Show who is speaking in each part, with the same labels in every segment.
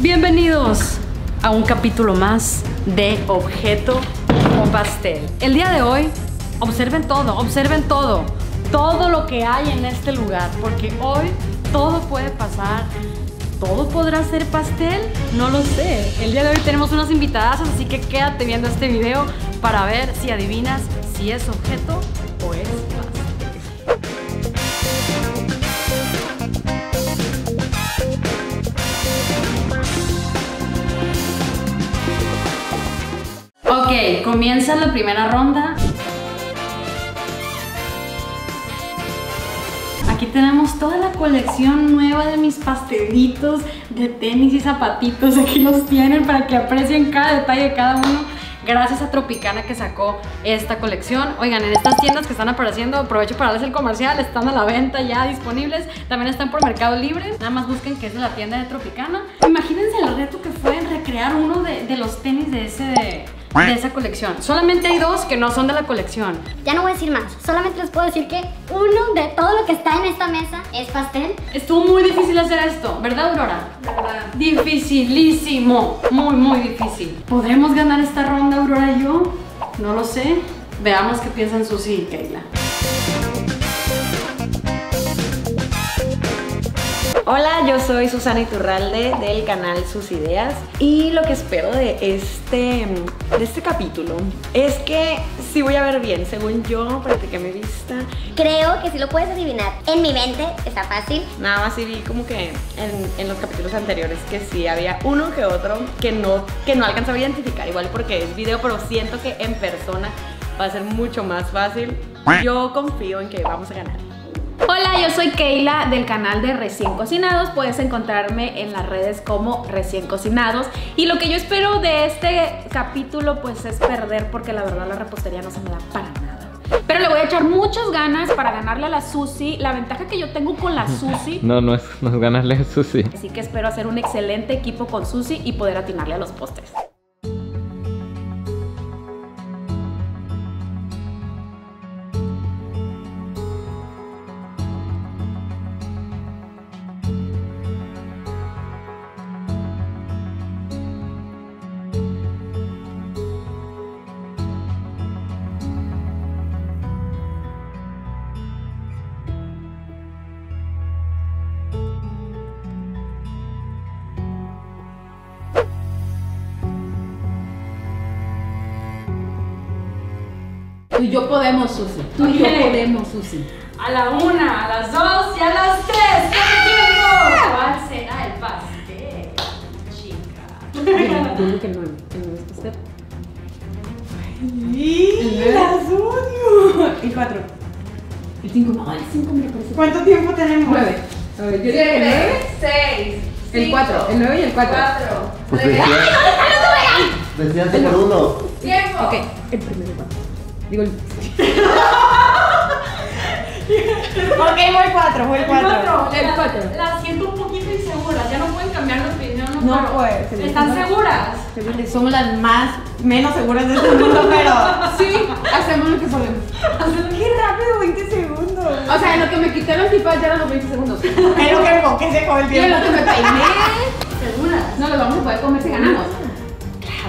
Speaker 1: Bienvenidos a un capítulo más de Objeto o Pastel. El día de hoy, observen todo, observen todo, todo lo que hay en este lugar, porque hoy todo puede pasar. ¿Todo podrá ser pastel? No lo sé. El día de hoy tenemos unas invitadas, así que quédate viendo este video para ver si adivinas si es objeto o es Ok, comienza la primera ronda. Aquí tenemos toda la colección nueva de mis pastelitos de tenis y zapatitos. Aquí los tienen para que aprecien cada detalle de cada uno. Gracias a Tropicana que sacó esta colección. Oigan, en estas tiendas que están apareciendo, aprovecho para darles el comercial, están a la venta ya disponibles. También están por Mercado Libre. Nada más busquen que es de la tienda de Tropicana. Imagínense el reto que fue en recrear uno de, de los tenis de ese de esa colección. Solamente hay dos que no son de la colección.
Speaker 2: Ya no voy a decir más, solamente les puedo decir que uno de todo lo que está en esta mesa es pastel.
Speaker 1: Estuvo muy difícil hacer esto, ¿verdad, Aurora?
Speaker 3: ¿Verdad?
Speaker 1: Dificilísimo, muy, muy difícil. ¿Podremos ganar esta ronda, Aurora y yo? No lo sé. Veamos qué piensan Susi y Keila.
Speaker 3: Hola, yo soy Susana Iturralde del canal Sus Ideas y lo que espero de este, de este capítulo es que sí voy a ver bien, según yo practiqué mi vista,
Speaker 2: Creo que si lo puedes adivinar en mi mente, está fácil.
Speaker 3: nada más sí vi como que en, en los capítulos anteriores que sí había uno que otro que no, que no alcanzaba a identificar, igual porque es video, pero siento que en persona va a ser mucho más fácil. Yo confío en que vamos a ganar.
Speaker 4: Hola, yo soy Keila del canal de Recién Cocinados. Puedes encontrarme en las redes como Recién Cocinados. Y lo que yo espero de este capítulo pues es perder porque la verdad la repostería no se me da para nada. Pero le voy a echar muchas ganas para ganarle a la Susi. La ventaja que yo tengo con la Susi.
Speaker 5: No, no es, no es ganarle a Susi.
Speaker 4: Así que espero hacer un excelente equipo con Susi y poder atinarle a los postres.
Speaker 6: Tú y yo podemos, Susi. Tú y yo podemos, Susi.
Speaker 1: A la una, a las dos y a las tres. ¡Qué tiempo! ¿Cuál será el pastel? Chica.
Speaker 6: Digo que el 9. El 9 es pastel.
Speaker 7: ¡Las odio!
Speaker 6: El 4. El 5. No, el 5 me parece.
Speaker 7: ¿Cuánto tiempo tenemos?
Speaker 6: 9. A ver, yo diría que el 9.
Speaker 7: 6,
Speaker 6: El 4. El 9 y el 4.
Speaker 7: 4.
Speaker 8: Pues decía, decían por uno.
Speaker 7: ¡Tiempo!
Speaker 6: Ok, el primero igual. Digo el.
Speaker 7: Ok, voy 4, voy 4.
Speaker 1: Cuatro.
Speaker 6: El cuatro.
Speaker 1: Las siento un poquito inseguras. Ya no pueden cambiar de opinión.
Speaker 7: No
Speaker 1: pero-
Speaker 7: puede, se me
Speaker 1: ¿Están seguras?
Speaker 7: Somos las más, menos seguras de este mundo, pero.
Speaker 6: Sí, hacemos lo que podemos.
Speaker 7: ¡Qué rápido! 20 segundos.
Speaker 6: O sea, en lo que me quité el antifaz ya eran los 20 segundos.
Speaker 7: Es lo que enfoqué con el
Speaker 6: Y en lo
Speaker 7: tiempo.
Speaker 6: que me peiné.
Speaker 1: ¿Seguras?
Speaker 6: No lo vamos a poder comer si ganamos.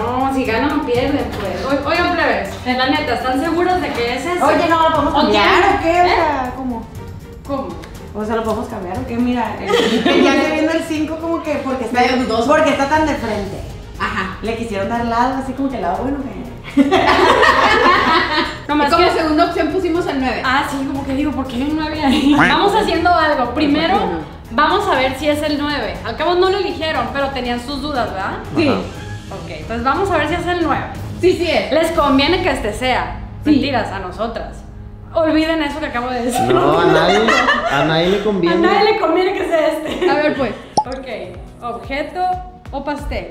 Speaker 1: Claro, si ganan o pierden, pues. O- Oigan, plebes, en la neta, ¿están seguros de que es ese?
Speaker 7: Oye, no, ¿lo podemos
Speaker 1: ¿O
Speaker 7: cambiar o qué? O
Speaker 1: ¿Eh?
Speaker 7: sea, ¿cómo?
Speaker 1: ¿Cómo?
Speaker 7: O sea, ¿lo podemos cambiar o qué? Mira, el- ya estoy viendo el 5 como que porque está, porque está tan de frente.
Speaker 6: Ajá.
Speaker 7: Le quisieron dar lado, así como que el lado bueno que.
Speaker 1: Nomás
Speaker 6: como
Speaker 1: que-
Speaker 6: segunda opción pusimos el 9.
Speaker 1: Ah, sí, como que digo, ¿por qué un 9 ahí? Vamos haciendo algo. Primero, vamos a ver si es el 9. Al cabo no lo eligieron, pero tenían sus dudas, ¿verdad?
Speaker 6: Sí.
Speaker 5: Ajá.
Speaker 1: Ok, entonces vamos a ver si es el 9.
Speaker 6: Sí, sí es.
Speaker 1: Les conviene que este sea.
Speaker 6: Sí.
Speaker 1: Mentiras, a nosotras. Olviden eso que acabo de decir.
Speaker 8: No, a nadie, a nadie le
Speaker 1: A
Speaker 8: conviene.
Speaker 1: nadie le conviene que sea este.
Speaker 6: A ver, pues.
Speaker 1: Ok, objeto o pastel.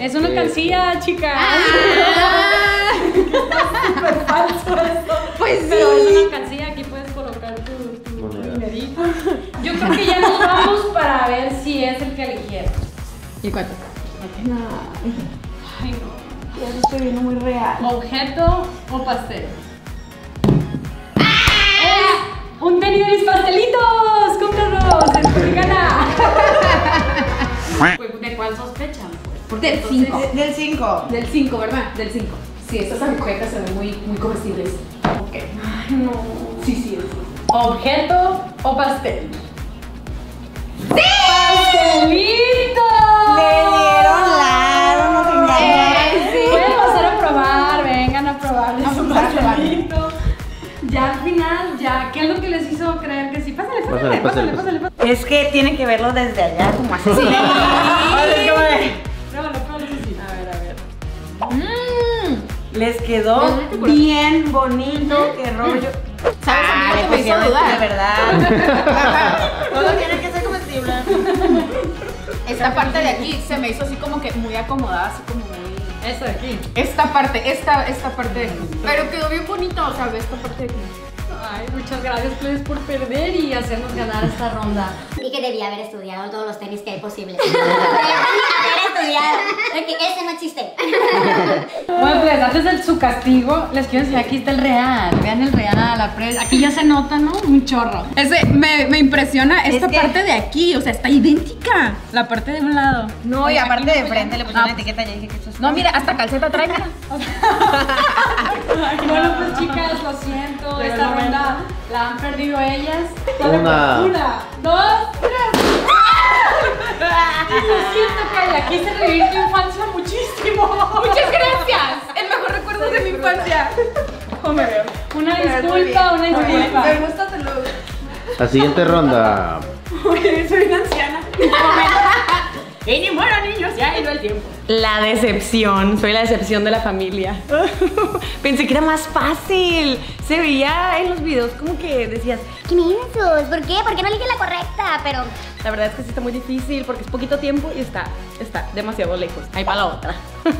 Speaker 1: Es una cancilla, chicas.
Speaker 6: Ah.
Speaker 1: Está súper falso esto.
Speaker 6: Pues
Speaker 1: Pero es
Speaker 6: sí.
Speaker 1: una cancilla, aquí puedes colocar tu, tu dinerito. Yo creo que ya nos vamos para ver si es el que eligieron.
Speaker 6: ¿Y cuánto? Okay. No.
Speaker 1: Ay, no.
Speaker 7: Ya lo estoy viendo muy real.
Speaker 1: ¿Objeto o pastel? ¡Ah! Un tenis de mis pastelitos! ¡Cómpralos! ¡Es mexicana! Pues, ¿De cuál sospechan?
Speaker 6: Pues, Del 5.
Speaker 7: Del 5.
Speaker 6: Del 5, ¿verdad? Del 5. Sí, estas agujetas se ven muy, muy comestibles. Ok. Ay, no. Sí, sí, sí.
Speaker 1: ¿Objeto o pastel? ¡Pastelito!
Speaker 7: Le dieron la, no se engañan.
Speaker 6: sí.
Speaker 1: Pueden pasar a probar, vengan a probar
Speaker 6: a probar.
Speaker 1: Ya al final, ya, ¿qué es lo que les hizo creer que sí? Pásale, pásale,
Speaker 5: Pásale,
Speaker 1: pásale,
Speaker 5: pásale.
Speaker 1: pásale, pásale.
Speaker 7: Es que tienen que verlo desde allá, como así. Sí.
Speaker 1: Pruébalo, pruébalo, sí.
Speaker 7: A ver, a ver. Les quedó bien bonito, qué rollo.
Speaker 6: ¿Sabes? A mí lo que me hizo
Speaker 7: pusieron
Speaker 6: dudar.
Speaker 7: De verdad. Todo tiene que.
Speaker 6: Esta parte de aquí se me hizo así como que muy acomodada, así como muy.
Speaker 1: Eso de aquí.
Speaker 6: Esta parte, esta, esta parte de aquí. Pero quedó bien bonito, o sea, ve esta parte de aquí.
Speaker 1: Ay, muchas gracias, Plebes, por perder y hacernos ganar esta ronda.
Speaker 2: Dije debía haber estudiado todos los tenis que hay posibles. Debí haber estudiado. Porque ese no existe.
Speaker 1: Bueno, pues antes de su castigo, les quiero enseñar, aquí está el real. Vean el real, la pre- Aquí ya se nota, ¿no? Un chorro.
Speaker 6: Ese, me, me impresiona esta
Speaker 7: que-
Speaker 6: parte de aquí, o sea, está idéntica.
Speaker 1: La parte de un lado.
Speaker 7: No, y aparte de frente le pusieron
Speaker 6: Ah.
Speaker 7: la etiqueta y dije que eso es.
Speaker 6: No, mira, hasta calceta trae, mira.
Speaker 1: Bueno, pues chicas, lo siento. Esta ronda la han perdido ellas. Dale,
Speaker 5: Una.
Speaker 1: Una, dos, tres. Lo siento, Kaya. Quise revivir tu infancia muchísimo.
Speaker 6: Muchas gracias. El mejor recuerdo de mi infancia.
Speaker 1: Una disculpa, una disculpa.
Speaker 7: Me gusta tu look.
Speaker 5: La siguiente ronda.
Speaker 6: Soy una anciana.
Speaker 1: Y ni muero, niños, ya ido el tiempo.
Speaker 3: La decepción, soy la decepción de la familia. Pensé que era más fácil. Se veía en los videos como que decías,
Speaker 2: ¿Qué mensos? ¿Por qué? ¿Por qué no elige la correcta? Pero
Speaker 3: la verdad es que sí está muy difícil porque es poquito tiempo y está, está demasiado lejos. Ahí para la otra.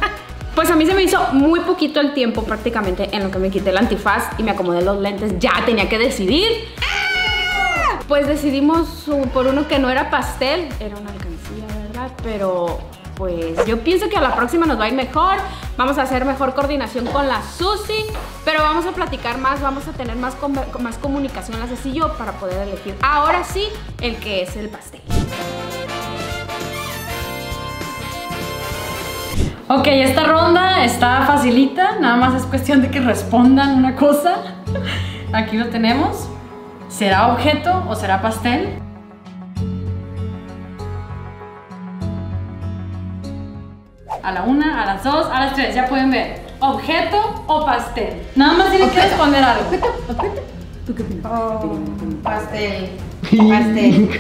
Speaker 4: Pues a mí se me hizo muy poquito el tiempo prácticamente en lo que me quité el antifaz y me acomodé los lentes. Ya tenía que decidir. Pues decidimos uh, por uno que no era pastel, era una alcancía, ¿verdad? Pero pues yo pienso que a la próxima nos va a ir mejor. Vamos a hacer mejor coordinación con la Susi, pero vamos a platicar más, vamos a tener más, más comunicación la Ceci y yo para poder elegir ahora sí el que es el pastel.
Speaker 1: Ok, esta ronda está facilita, nada más es cuestión de que respondan una cosa. Aquí lo tenemos. ¿Será objeto o será pastel? A la una, a las dos, a las tres, ya pueden ver. ¿Objeto o pastel? Nada más tienen que responder algo.
Speaker 7: Pastel. Pastel.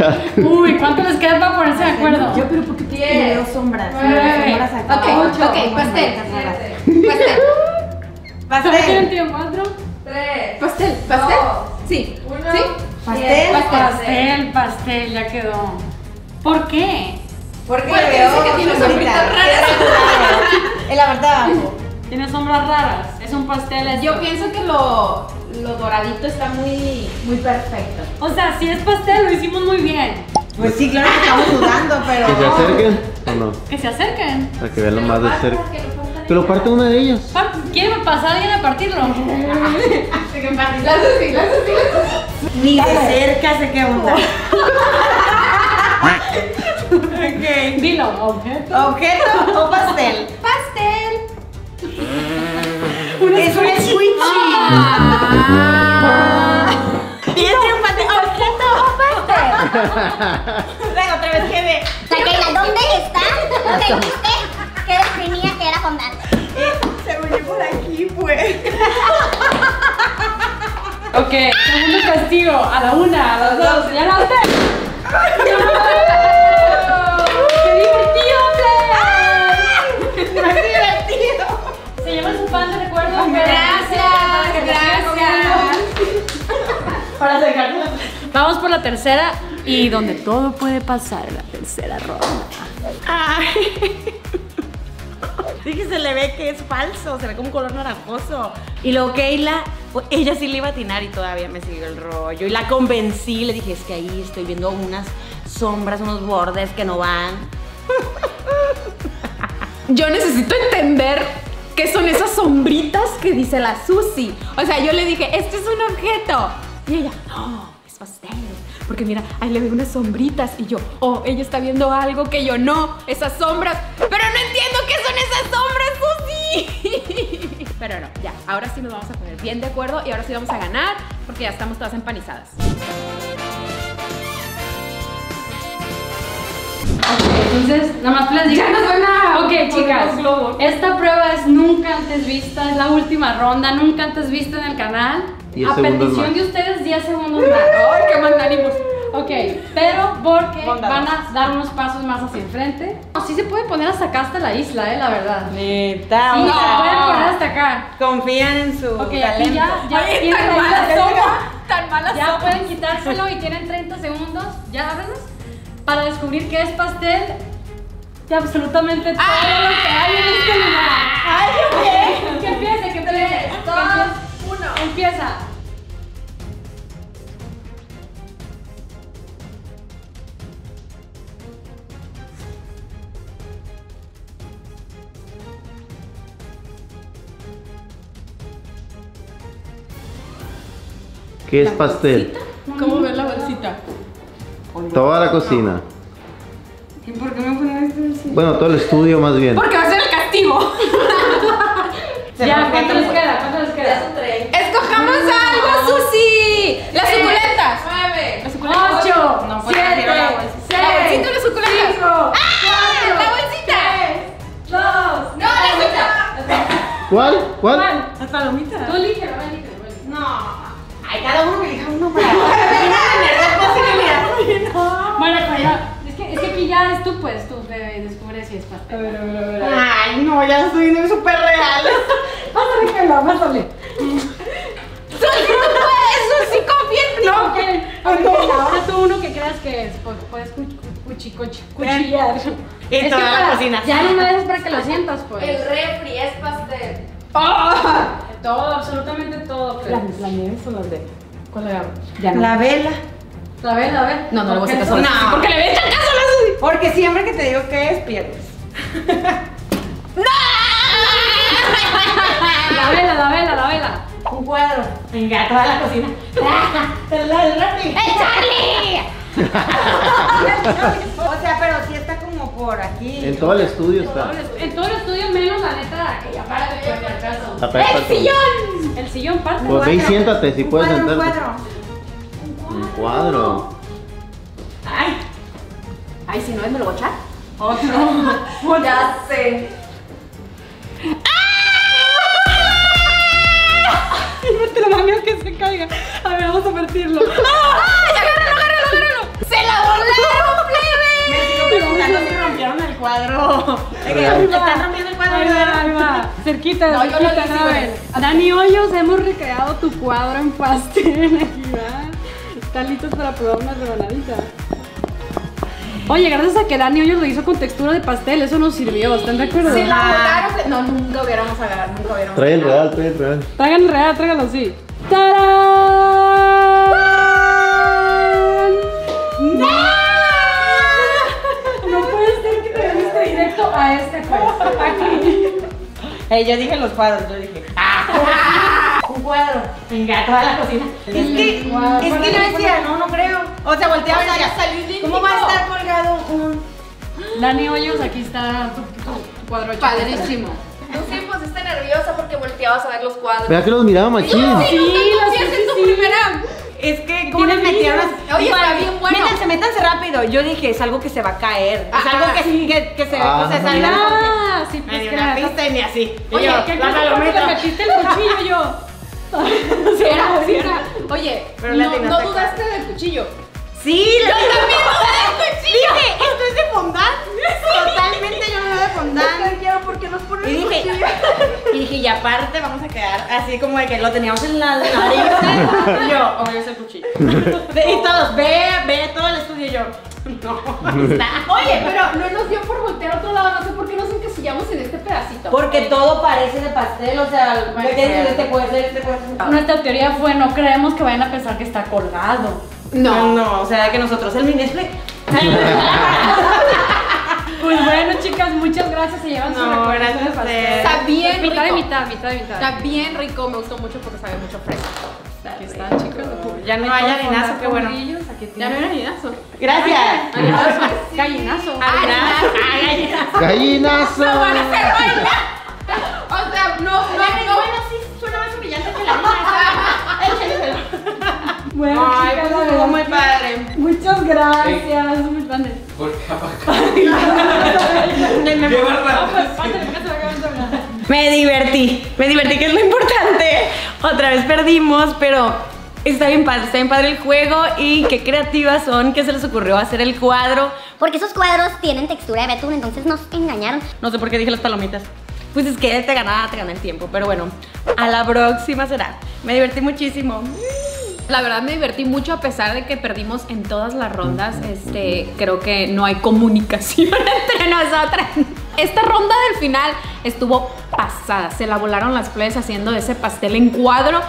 Speaker 1: Uy, ¿cuánto les queda para ponerse de acuerdo?
Speaker 7: Yo, pero ¿por qué tiene veo sombras? Sombras acá.
Speaker 6: Ok,
Speaker 7: Ocho.
Speaker 6: ok, pastel.
Speaker 7: Pastel.
Speaker 6: Pastel.
Speaker 1: ¿Todavía tienen
Speaker 7: Pastel.
Speaker 1: tiempo? ¿Cuatro?
Speaker 6: Pastel. ¿Pastel? Sí. ¿Sí?
Speaker 7: Pastel.
Speaker 1: Pastel, pastel, ya quedó. ¿Por qué?
Speaker 7: Porque
Speaker 6: Porque
Speaker 7: veo
Speaker 6: que tiene sombritas
Speaker 7: raras. En la parte de abajo.
Speaker 1: Tiene sombras raras. Es un pastel. esto.
Speaker 6: Yo pienso que lo, lo doradito está muy, muy perfecto.
Speaker 1: O sea, si es pastel, lo hicimos muy bien.
Speaker 7: Pues sí, claro que estamos dudando, pero.
Speaker 5: ¿Que se acerquen o no?
Speaker 1: Que se acerquen.
Speaker 5: Para que vean lo más de cerca. Que lo parte una de ellas.
Speaker 1: ¿Quieren pasar alguien a partirlo?
Speaker 7: Ni de cerca sé qué onda. Ok.
Speaker 1: Dilo, objeto.
Speaker 7: ¿Objeto o pastel?
Speaker 6: Pastel.
Speaker 7: Es un squishy. Y es un pastel. ¿Objeto o pastel? Venga, otra vez que ve.
Speaker 2: Saqueila, ¿dónde está? ¿Dónde dijiste que definía que era fondante?
Speaker 7: Se me por aquí, pues.
Speaker 1: Ok, segundo castigo. A la una, a las dos y a Para. Vamos por la tercera y donde todo puede pasar en la tercera ronda.
Speaker 3: Ay. Sí que se le ve que es falso, se ve como un color naranjoso. Y luego Keila, ella sí le iba a atinar y todavía me siguió el rollo. Y la convencí, le dije, es que ahí estoy viendo unas sombras, unos bordes que no van.
Speaker 4: Yo necesito entender qué son esas sombritas que dice la Susi. O sea, yo le dije, este es un objeto. Y ella, no, es pastel. porque mira, ahí le veo unas sombritas y yo, oh, ella está viendo algo que yo no, esas sombras, pero no entiendo qué son esas sombras, Susi. Pero no, ya, ahora sí nos vamos a poner bien de acuerdo y ahora sí vamos a ganar porque ya estamos todas empanizadas.
Speaker 1: Entonces, nada más les digo.
Speaker 4: Ya nos van a
Speaker 1: Ok, chicas. Esta prueba es nunca antes vista, es la última ronda, nunca antes vista en el canal.
Speaker 5: Diez
Speaker 1: a
Speaker 5: segundos
Speaker 1: petición
Speaker 5: más.
Speaker 1: de ustedes, 10 segundos más. ¡Ay, qué mandánimos! Ok, pero porque
Speaker 7: Bondados.
Speaker 1: van a dar unos pasos más hacia enfrente. Sí se puede poner hasta acá, hasta la isla, eh, la verdad.
Speaker 7: Neta,
Speaker 1: Sí,
Speaker 7: o
Speaker 1: se pueden poner hasta acá.
Speaker 7: confían en su
Speaker 1: Ok, aquí
Speaker 7: talento.
Speaker 1: ya, ya
Speaker 4: Oye,
Speaker 1: tienen
Speaker 4: tan
Speaker 1: ahí
Speaker 4: malas
Speaker 1: la
Speaker 4: somos,
Speaker 1: toma.
Speaker 4: tan malas
Speaker 1: Ya pueden quitárselo y tienen 30 segundos, ya ábrelos, para descubrir que es pastel de absolutamente todo lo que hay en este lugar. ¡Ay, qué Que empiece, que empiece. Dos. Empieza.
Speaker 5: ¿Qué es pastel?
Speaker 4: ¿Cómo ver la bolsita?
Speaker 5: Toda la cocina.
Speaker 7: ¿Y por qué me ponen esto así?
Speaker 5: Bueno, todo el estudio más bien.
Speaker 4: Porque va a ser el castigo.
Speaker 1: Ya, ¿cuánto les queda?
Speaker 4: ¡Ah!
Speaker 1: cuatro,
Speaker 4: ¡La bolsita!
Speaker 1: tres, dos,
Speaker 4: No, la bolsita.
Speaker 5: ¿Cuál? ¿Cuál?
Speaker 1: Juan,
Speaker 7: Las palomitas.
Speaker 1: tú elígelo, elígelo.
Speaker 7: No. Ay, cada uno me elija uno para.
Speaker 1: Bueno, pues ya. Es que, es que aquí ya es tú, pues, tú bebé, descubre si es pastel.
Speaker 7: Ay, no, ya estoy viendo súper real.
Speaker 1: Pásale, Carla, pásale.
Speaker 4: Tú puedes, Susi, confía en ti.
Speaker 1: No, ok. Ahora tú uno que creas que es, puedes cu- cu- cuchi- cuchi- cuchillar.
Speaker 7: Y
Speaker 1: Es
Speaker 7: toda
Speaker 1: que
Speaker 7: la
Speaker 1: para-
Speaker 7: cocina.
Speaker 1: Ya no me des para que lo sientas, pues.
Speaker 6: El refri es pastel.
Speaker 1: Todo, absolutamente todo. pues.
Speaker 7: ¿La nieve o las de?
Speaker 1: ¿Cuál era?
Speaker 7: Ya no. La vela.
Speaker 1: A ver, a ver.
Speaker 4: No, no le voy a hacer
Speaker 1: ¿Por
Speaker 4: caso.
Speaker 1: qué
Speaker 7: No.
Speaker 4: Porque le voy a echar caso a la Susi.
Speaker 7: Porque siempre que te digo que es, pierdes.
Speaker 1: La vela, la vela, la vela.
Speaker 7: Un cuadro. Venga, toda la cocina. El el refri.
Speaker 4: ¡Eh, Charlie!
Speaker 7: O sea, pero sí está como por aquí.
Speaker 5: En todo el estudio está.
Speaker 1: En todo el estudio menos la neta que ya para.
Speaker 5: La pepa-
Speaker 4: ¡El sillón!
Speaker 1: El sillón parte.
Speaker 5: Pues ve y siéntate, si
Speaker 7: Un
Speaker 5: puedes
Speaker 7: cuadro, un
Speaker 5: sentarte.
Speaker 7: cuadro.
Speaker 5: Un cuadro.
Speaker 7: Ay,
Speaker 4: Ay, si no, ¿me lo voy a echar?
Speaker 7: otro.
Speaker 6: Ya sé.
Speaker 1: Te lo mami que se caiga. A ver, vamos a partirlo.
Speaker 4: ¡Ay, volaron, plebe!
Speaker 7: Me sigo preguntando si rompieron el cuadro. Es que
Speaker 5: Real.
Speaker 7: Están rompiendo el cuadro.
Speaker 1: Ahí va, ahí va. Cerquita,
Speaker 4: No, yo lo
Speaker 1: cerquita,
Speaker 4: hice,
Speaker 1: ver. Dani Hoyos, hemos recreado tu cuadro en pastel. Aquí va. ¿Están listos para probar una rebanadita? Oye, gracias a que Dani Hoyos lo hizo con textura de pastel, eso nos sirvió, ¿están de acuerdo?
Speaker 4: Se la plebe. No, nunca hubiéramos agarrado, nunca hubiéramos
Speaker 5: Trae el real, trae el real.
Speaker 1: Traigan real, tráiganlo así. ¡Tarán! Pues. Aquí.
Speaker 7: Eh, yo dije los cuadros, yo dije. ¡Ah! Un cuadro. Venga, toda la cocina. Es que, es que yo decía, no, no creo. O sea, volteaba y decía, ¿cómo va a estar colgado un.
Speaker 1: Dani Hoyos, aquí está tu, cuadro hecho.
Speaker 4: Padrísimo.
Speaker 6: Tú sí pusiste nerviosa porque volteabas a ver los cuadros.
Speaker 5: Vea que los miraba machín.
Speaker 1: Sí,
Speaker 4: Sí,
Speaker 1: la
Speaker 4: sí,
Speaker 1: sí,
Speaker 4: tu
Speaker 1: sí.
Speaker 4: primera.
Speaker 7: Es que, ¿cómo les
Speaker 1: Tiene
Speaker 7: metieron así?
Speaker 4: Oye, está bien bueno.
Speaker 7: Métanse, métanse rápido. Yo dije, es algo que se va a caer. Es
Speaker 4: Ajá,
Speaker 7: algo que, que, que se,
Speaker 5: Ah.
Speaker 7: o sea, salga.
Speaker 1: Ah, sí,
Speaker 7: Me
Speaker 1: pues
Speaker 7: dio
Speaker 1: que
Speaker 7: una
Speaker 1: la
Speaker 7: pista y ni así. Y
Speaker 1: Oye,
Speaker 7: yo,
Speaker 1: ¿qué
Speaker 7: la
Speaker 1: le metiste el cuchillo yo?
Speaker 4: Sí, era, sí, era. Oye,
Speaker 7: Pero
Speaker 4: no, no dudaste del cuchillo.
Speaker 7: Sí,
Speaker 4: Yo también dudé.
Speaker 7: Dije, esto es de fondant. Totalmente yo no de fondant.
Speaker 6: quiero porque nos ponen
Speaker 7: Y dije, y dije, y aparte vamos a quedar así como de que lo teníamos en la nariz. Y yo, obvio es el cuchillo. Y todos, ve, ve todo el estudio. Y yo, no, no está.
Speaker 4: Oye, pero no nos dio por voltear a otro lado. No sé por qué nos encasillamos en este pedacito.
Speaker 7: Porque todo parece de pastel, o sea, ¿me entiendes? Este puede ser, este puede ser.
Speaker 1: Nuestra teoría fue, no creemos que vayan a pensar que está colgado.
Speaker 7: No, no, o sea, que nosotros el mini display.
Speaker 1: Pues bueno, chicas, muchas gracias. Se llevan su
Speaker 7: No,
Speaker 1: recomendación
Speaker 7: gracias
Speaker 1: de
Speaker 7: a.
Speaker 4: Está bien
Speaker 1: Mitad de
Speaker 4: rico.
Speaker 1: mitad, mitad de mitad.
Speaker 4: Está bien rico, me gustó mucho porque sabe mucho fresco.
Speaker 3: Aquí está, chicos.
Speaker 7: Ya no hay harinazo, qué bueno.
Speaker 3: Ya no hay harinazo.
Speaker 7: Gracias.
Speaker 3: Gallinazo.
Speaker 7: Harinazo. Harinazo.
Speaker 5: ¡Gallinazo!
Speaker 6: O sea, no, no, no.
Speaker 7: Bueno, sí, suena más brillante que la harina. Échenselo.
Speaker 1: Bueno,
Speaker 7: Ay,
Speaker 1: chicas,
Speaker 7: pues
Speaker 1: la
Speaker 7: estuvo
Speaker 1: verdad
Speaker 7: muy
Speaker 1: que-
Speaker 7: padre.
Speaker 1: Muchas gracias. Muy padre.
Speaker 7: Me divertí, me divertí, que es lo importante. Otra vez perdimos, pero está bien padre, está bien padre el juego y qué creativas son, que se les ocurrió hacer el cuadro.
Speaker 2: Porque esos cuadros tienen textura de betún, entonces nos engañaron.
Speaker 7: No sé por qué dije las palomitas. Pues es que te ganaba, te gané el tiempo, pero bueno, a la próxima será. Me divertí muchísimo.
Speaker 4: La verdad me divertí mucho a pesar de que perdimos en todas las rondas. Este, creo que no hay comunicación entre nosotras. Esta ronda del final estuvo pasada. Se la volaron las playas haciendo ese pastel en cuadro.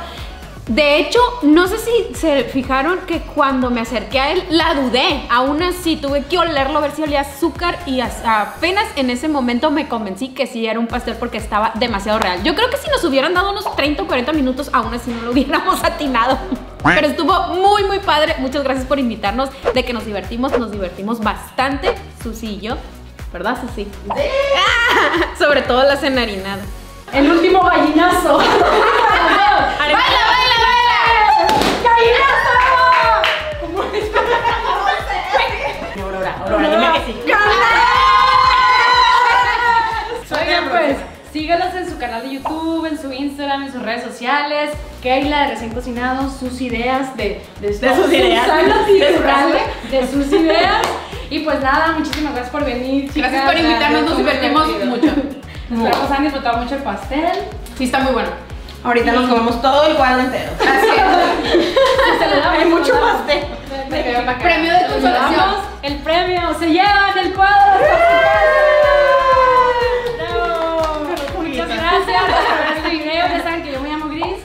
Speaker 4: De hecho, no sé si se fijaron que cuando me acerqué a él la dudé. Aún así tuve que olerlo, ver si olía azúcar y apenas en ese momento me convencí que sí era un pastel porque estaba demasiado real. Yo creo que si nos hubieran dado unos 30 o 40 minutos, aún así no lo hubiéramos atinado. Pero estuvo muy, muy padre. Muchas gracias por invitarnos. De que nos divertimos, nos divertimos bastante. Susi y yo. ¿Verdad, Susi? Ah, sobre todo la cena harinada.
Speaker 1: El último gallinazo. ¡Baila, baila, baila!
Speaker 7: Aurora, Aurora, dime que sí.
Speaker 1: Oigan, pues, síganos en su canal de YouTube, en su Instagram, en sus redes sociales. Keila de Recién Cocinado, sus ideas de, de,
Speaker 7: sus ideas. De su
Speaker 1: Tirurralde, de sus ideas. Y pues nada, muchísimas gracias por venir. chicas.
Speaker 6: Gracias por invitarnos, nos divertimos mucho.
Speaker 1: Esperamos hayan disfrutado mucho el pastel.
Speaker 6: Sí, está muy bueno.
Speaker 7: Ahorita nos comemos todo el cuadro entero.
Speaker 6: Así es.
Speaker 7: Hay mucho pastel.
Speaker 6: Premio de consolación.
Speaker 1: el premio, se llevan el cuadro. ¡Bravo! Muchas gracias por ver este video. Ya saben que yo me llamo Gris.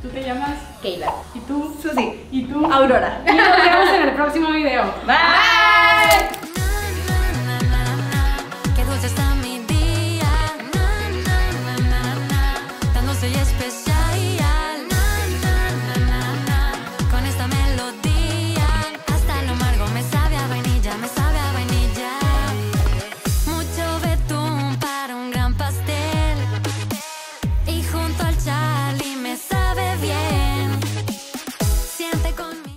Speaker 1: ¿Tú te llamas?
Speaker 2: Keila.
Speaker 1: ¿Y tú?
Speaker 7: Susi.
Speaker 1: ¿Y tú?
Speaker 7: Aurora.
Speaker 1: Y nos vemos en el próximo video.
Speaker 7: Bye.